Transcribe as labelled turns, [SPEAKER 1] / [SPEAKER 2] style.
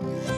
[SPEAKER 1] Bye.